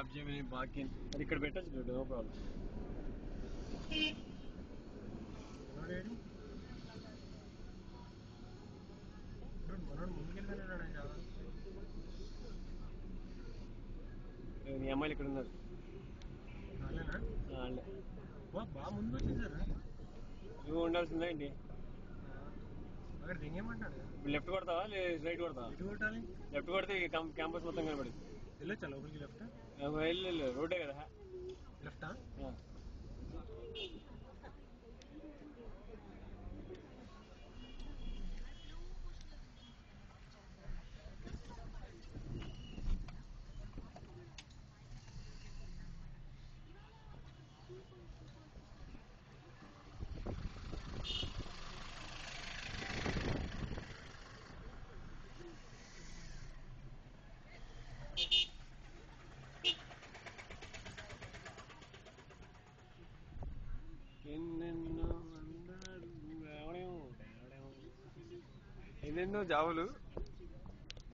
Cab Gemini బాకిన్ అది ఇక్కడ పెట్టచ్చు నో ప్రాబ్లం మీ అమ్మాయిలు ఇక్కడ ఉన్నారు. బాగా ముందుకు వచ్చేసారా? నువ్వు ఉండాల్సిందే దిగేమంటాడు లెఫ్ట్ కొడతావా లేదు రైట్ కొడతావా? లెఫ్ట్ కొడితే క్యాంపస్ మొత్తం కనబడుతుంది ಎಲ್ಲೇ ಚಲೋ ಹುಡುಗಿ ಲೆಫ್ಟ್ ಇಲ್ಲ ಇಲ್ಲ ರೋಡೇ ಅದ ఎన్నెన్నో రావడం రావడం. ఎన్నెన్నో జాబులు